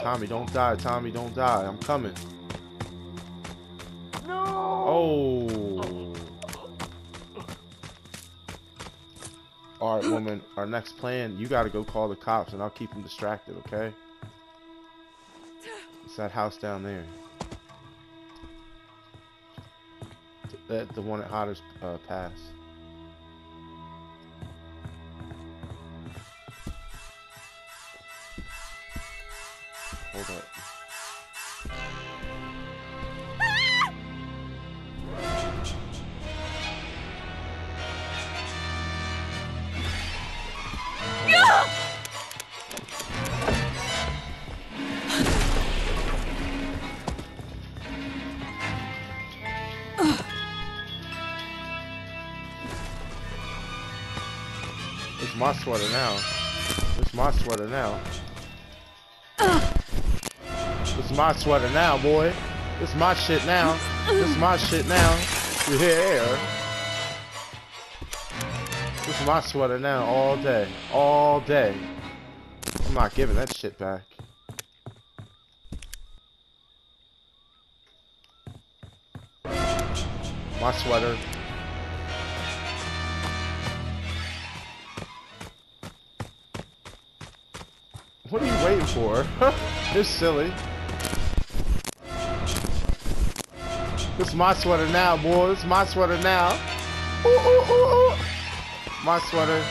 Tommy, don't die. Tommy, don't die. I'm coming. No! Oh. All right, woman. Our next plan, you got to go call the cops, and I'll keep them distracted, okay? It's that house down there. That the one at Hodder's uh, Pass. Hold up. It's my sweater now. It's my sweater now. It's my sweater now, boy. It's my shit now. It's my shit now. Yeah. It's my sweater now all day. All day. I'm not giving that shit back. My sweater. What are you waiting for? it's silly. It's my sweater now, boy. It's my sweater now. Ooh, ooh, ooh, ooh. My sweater.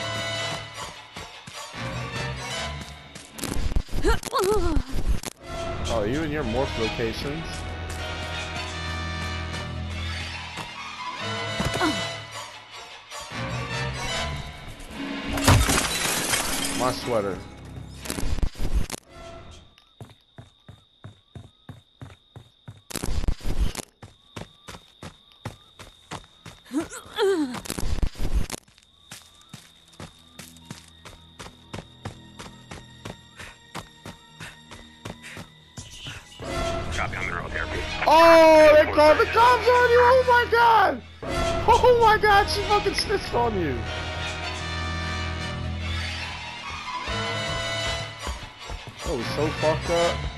Oh, you and your morph locations. My sweater. Oh, they called the cops on you! Oh my god! Oh my god, she fucking snitched on you! Was so fucked up.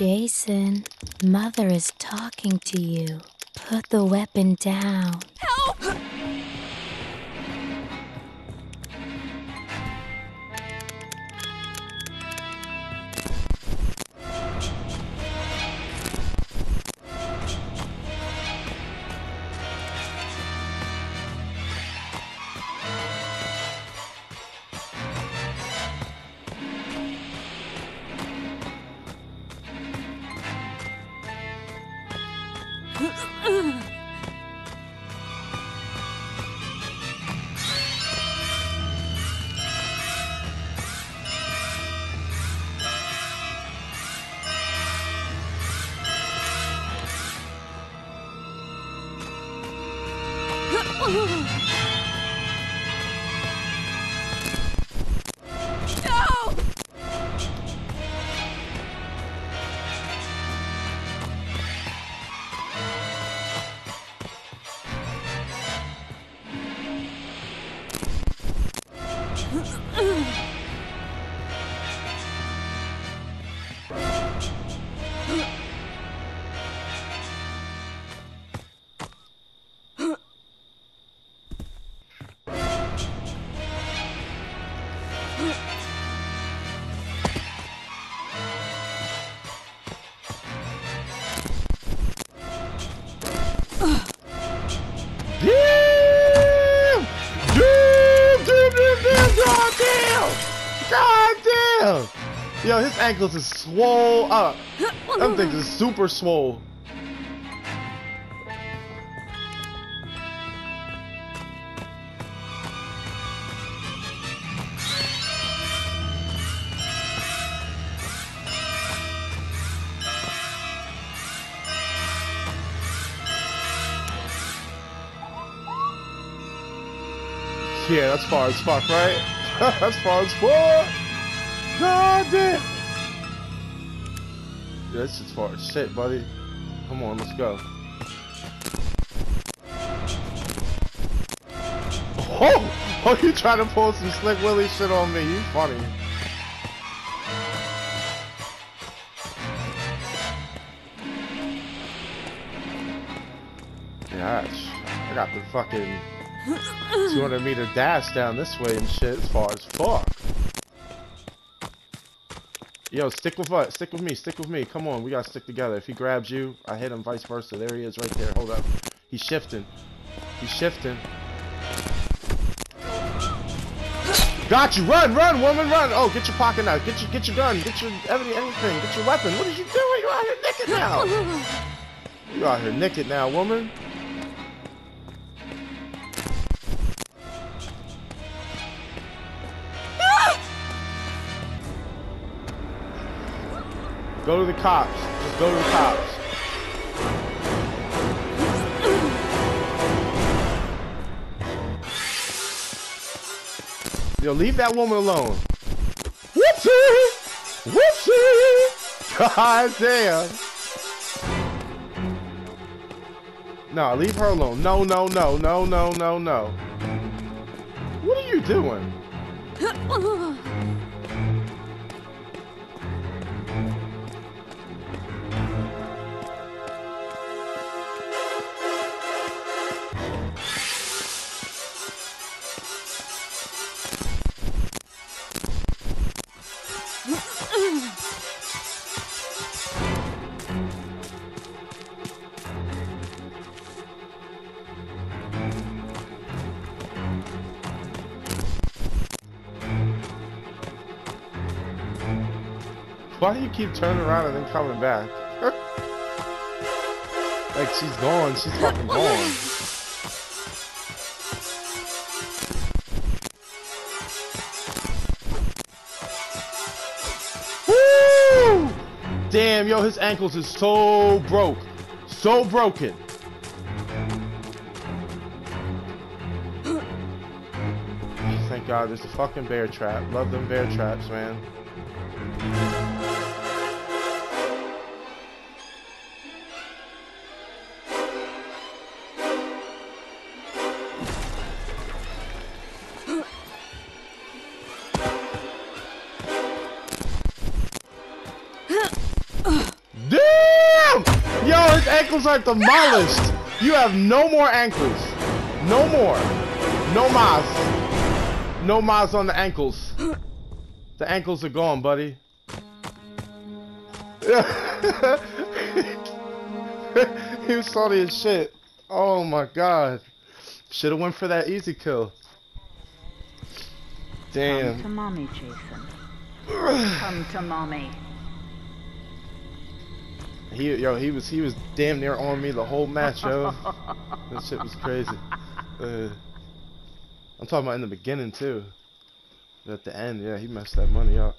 Jason, Mother is talking to you. Put the weapon down. Help! Yo, his ankles is swole up. Them things is super swole. Yeah, that's far as fuck, right? that's far as fuck. God damn. Yeah, this is far as shit, buddy. Come on, let's go. Oh! Oh, you trying to pull some Slick Willy shit on me. You funny. Yeah, I got the fucking 200 meter dash down this way and shit as far as fuck. Yo, stick with us. Stick with me. Stick with me. Come on, we gotta stick together. If he grabs you, I hit him vice versa. There he is right there. Hold up. He's shifting. He's shifting. Got you. Run, run, woman, run. Oh, get your pocket knife. Get your, get your gun. Get your anything. Get your weapon. What are you doing? You're out here naked now. You're out here naked now, woman. Go to the cops. Just go to the cops. Yo, leave that woman alone. Whoopsie! Whoopsie! God damn. No, leave her alone. No, no, no, no, no, no, no. What are you doing? Why do you keep turning around and then coming back? like she's gone, she's fucking gone. Woo! Damn, yo, his ankles is so broke. So broken. Thank God there's a fucking bear trap. Love them bear traps, man. Ankles are demolished. You have no more ankles. No more. No mas. No mas on the ankles. The ankles are gone, buddy. he was salty as shit. Oh my god. Should have went for that easy kill. Damn. Come to mommy, Jason. Come to mommy. He yo, he was he was damn near on me the whole match, yo. that shit was crazy. Uh, I'm talking about in the beginning too. But at the end, yeah, he messed that money up.